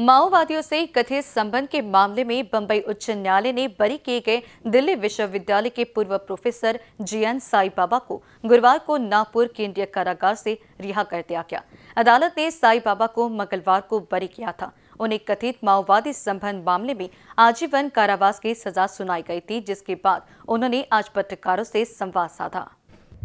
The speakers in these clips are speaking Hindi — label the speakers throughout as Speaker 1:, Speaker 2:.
Speaker 1: माओवादियों से कथित संबंध के मामले में बंबई उच्च न्यायालय ने बरी किए गए दिल्ली विश्वविद्यालय के पूर्व प्रोफेसर जीएन साई बाबा को गुरुवार को नागपुर केंद्रीय कारागार से रिहा कर दिया गया। अदालत ने साई बाबा को मंगलवार को बरी किया था। उन्हें कथित माओवादी संबंध मामले में आजीवन कारावास की सजा सुनाई गई थी, जिसके बाद उन्होंने आज पत्रकारों से संवाद साधा।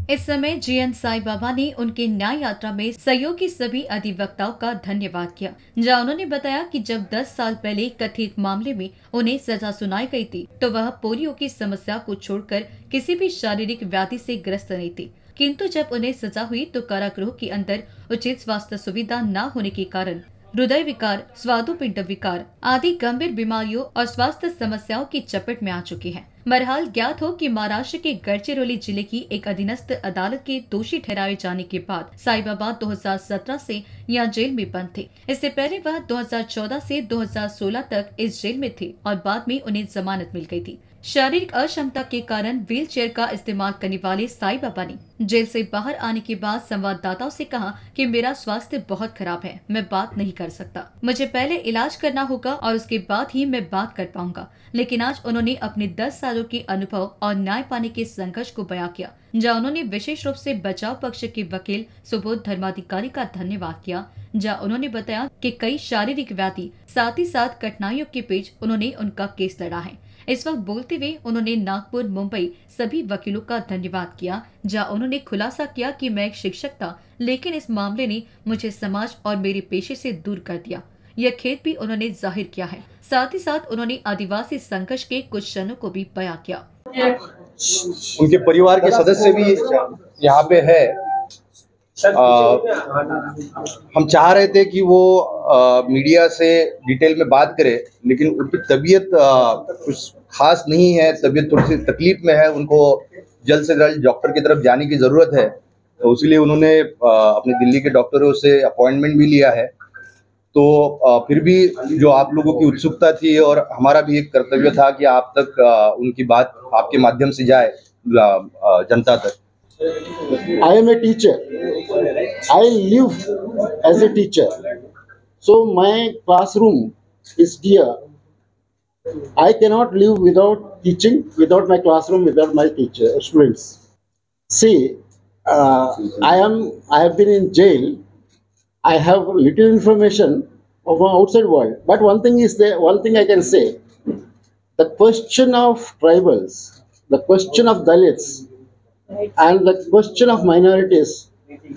Speaker 1: इस समय जीएन साई बाबा ने उनके न्याय यात्रा में सहयोगी सभी अधिवक्ताओं का धन्यवाद किया, जहाँ उन्होंने बताया कि जब 10 साल पहले कथित मामले में उन्हें सजा सुनाई गई थी तो वह पोलियो की समस्या को छोड़कर किसी भी शारीरिक व्याधि से ग्रस्त नहीं थी। किंतु जब उन्हें सजा हुई तो कारागृह के अंदर उचित स्वास्थ्य सुविधा न होने के कारण हृदय विकार, स्वादुपिंड विकार आदि गंभीर बीमारियों और स्वास्थ्य समस्याओं की चपेट में आ चुके हैं। बहरहाल ज्ञात हो कि महाराष्ट्र के गढ़चिरौली ज़िले की एक अधीनस्थ अदालत के दोषी ठहराए जाने के बाद साई बाबा 2017 से यहाँ जेल में बंद थे। इससे पहले वह 2014 से 2016 तक इस जेल में थे और बाद में उन्हें जमानत मिल गई थी। शारीरिक अक्षमता के कारण व्हील चेयर का इस्तेमाल करने वाले साई बाबा ने जेल से बाहर आने के बाद संवाददाताओं से कहा कि मेरा स्वास्थ्य बहुत खराब है, मैं बात नहीं कर सकता। मुझे पहले इलाज करना होगा और उसके बाद ही मैं बात कर पाऊँगा। लेकिन आज उन्होंने अपने 10 सालों के अनुभव और न्याय पाने के संघर्ष को बयां किया, जहाँ उन्होंने विशेष रूप से बचाव पक्ष के वकील, सुबोध धर्माधिकारी का धन्यवाद किया। जहाँ उन्होंने बताया कि कई शारीरिक व्याधि, साथ ही साथ कठिनाइयों के बीच उन्होंने उनका केस लड़ा है। इस वक्त बोलते हुए उन्होंने नागपुर, मुंबई सभी वकीलों का धन्यवाद किया, जहाँ उन्होंने खुलासा किया कि मैं एक शिक्षक था, लेकिन इस मामले ने मुझे समाज और मेरे पेशे से दूर कर दिया। यह खेत भी उन्होंने ज़ाहिर किया है। साथ ही साथ उन्होंने आदिवासी संघर्ष के कुछ क्षणों को भी बयां किया।
Speaker 2: उनके परिवार के सदस्य भी यहाँ पे है। आ, हम चाह रहे थे कि वो आ, मीडिया से डिटेल में बात करे लेकिन उनकी तबीयत कुछ खास नहीं है तबीयत थोड़ी सी तकलीफ़ में है उनको जल्द से जल्द डॉक्टर की तरफ़ जाने की ज़रूरत है। तो उसके लिए उन्होंने अपने दिल्ली के डॉक्टरों से अपॉइंटमेंट भी लिया है। तो फिर भी जो आप लोगों की उत्सुकता थी और हमारा भी एक कर्तव्य था कि आप तक उनकी बात आपके माध्यम से जाए जनता तक।
Speaker 3: I am a teacher. I live as a teacher. So my classroom is dear. I cannot live without teaching, without my classroom, without my teacher students. See, uh, I am. I have been in jail. I have little information of outside world. But one thing is there. One thing I can say: the question of tribals, the question of Dalits, and the question of minorities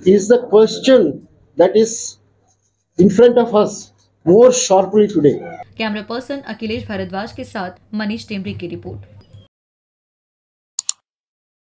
Speaker 3: is the question that is in front of us more sharply today.
Speaker 1: Camera person Akhilesh Bharadwaj के साथ मनीष टेमरी की रिपोर्ट